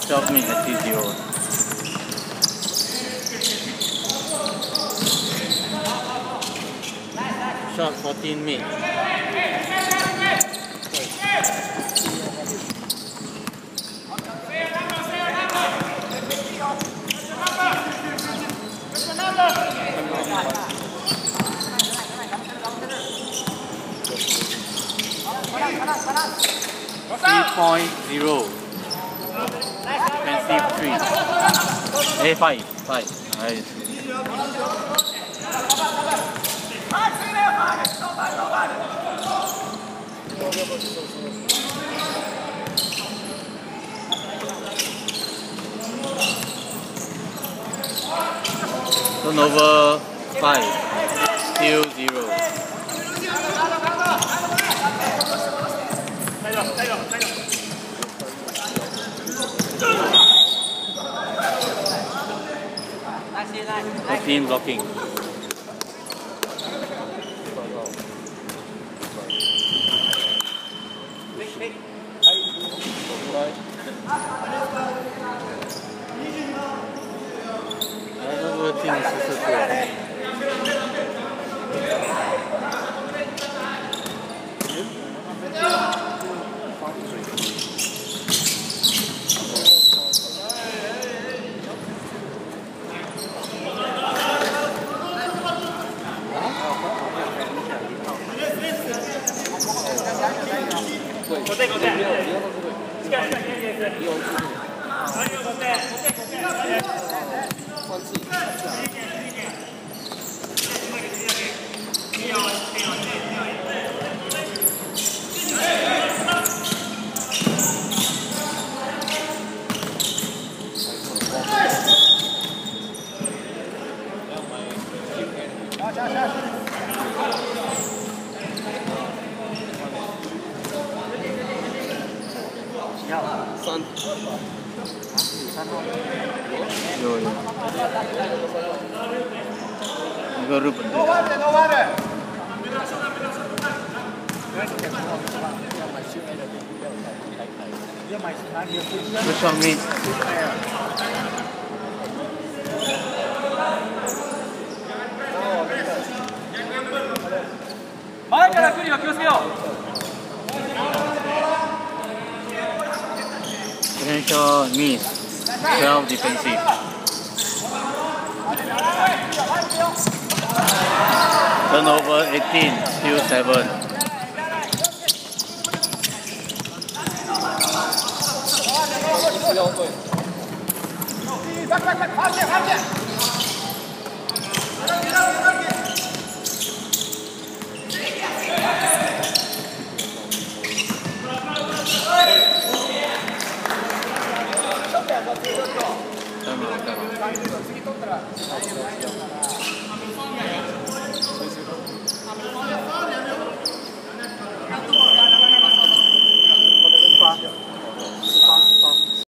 12 mid, SC 0. Shot 14 mid. Three point zero. Defensive three. Eh, five, five. Nice. Turnover five. Still zero. Fourteen blocking. I don't Yes, yes, yes. successful.有有。一个日本队。Which one mean? 前 Potential miss. 12 defensive. Turnover 18, still 7. Back, back, back, 次取ったら。